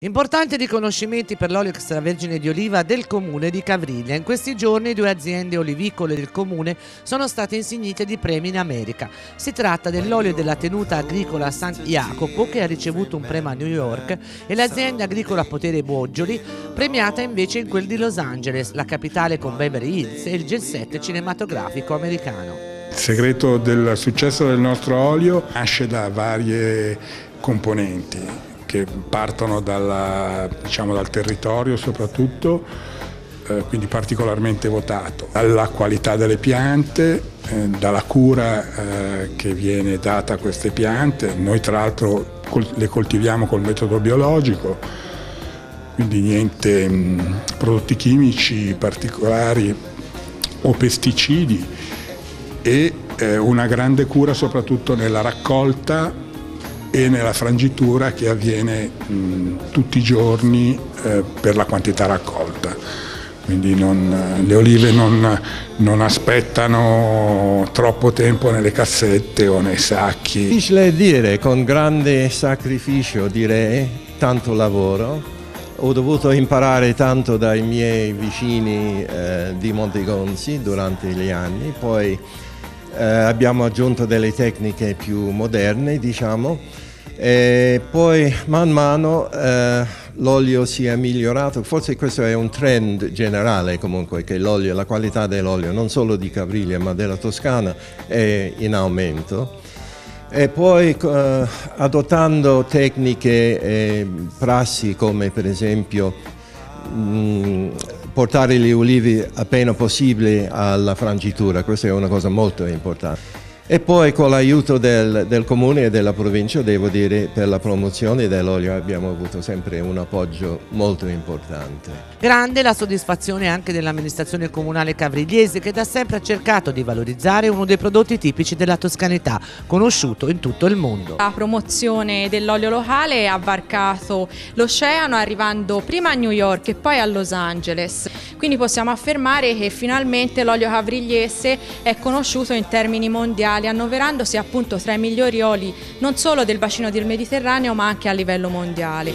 Importanti riconoscimenti per l'olio extravergine di oliva del comune di Cavriglia. In questi giorni due aziende olivicole del comune sono state insignite di premi in America. Si tratta dell'olio della tenuta agricola San Jacopo che ha ricevuto un premio a New York e l'azienda agricola Potere Boggioli premiata invece in quel di Los Angeles, la capitale con Beverly Hills e il jet cinematografico americano. Il segreto del successo del nostro olio nasce da varie componenti che partono dalla, diciamo, dal territorio soprattutto, eh, quindi particolarmente votato, dalla qualità delle piante, eh, dalla cura eh, che viene data a queste piante. Noi tra l'altro col le coltiviamo col metodo biologico, quindi niente mh, prodotti chimici particolari o pesticidi e eh, una grande cura soprattutto nella raccolta e nella frangitura che avviene mh, tutti i giorni eh, per la quantità raccolta. Quindi non, le olive non, non, aspettano troppo tempo nelle cassette o nei sacchi. Difficile dire, con grande sacrificio direi, tanto lavoro. Ho dovuto imparare tanto dai miei vicini eh, di Montegonzi durante gli anni, poi eh, abbiamo aggiunto delle tecniche più moderne, diciamo, e poi man mano eh, l'olio si è migliorato, forse questo è un trend generale comunque, che l'olio, la qualità dell'olio non solo di Cavriglia ma della Toscana è in aumento. E poi eh, adottando tecniche e prassi come per esempio mh, mm, portare le olive appena possibile alla frangitura, questa è una cosa molto importante. E poi con l'aiuto del, del, comune e della provincia, devo dire, per la promozione dell'olio abbiamo avuto sempre un appoggio molto importante. Grande la soddisfazione anche dell'amministrazione comunale cavrigliese che da sempre ha cercato di valorizzare uno dei prodotti tipici della toscanità, conosciuto in tutto il mondo. La promozione dell'olio locale ha varcato l'oceano arrivando prima a New York e poi a Los Angeles. Quindi possiamo affermare che finalmente l'olio cavrigliese è conosciuto in termini mondiali mondiali, annoverandosi appunto tra i migliori oli non solo del bacino del Mediterraneo ma anche a livello mondiale.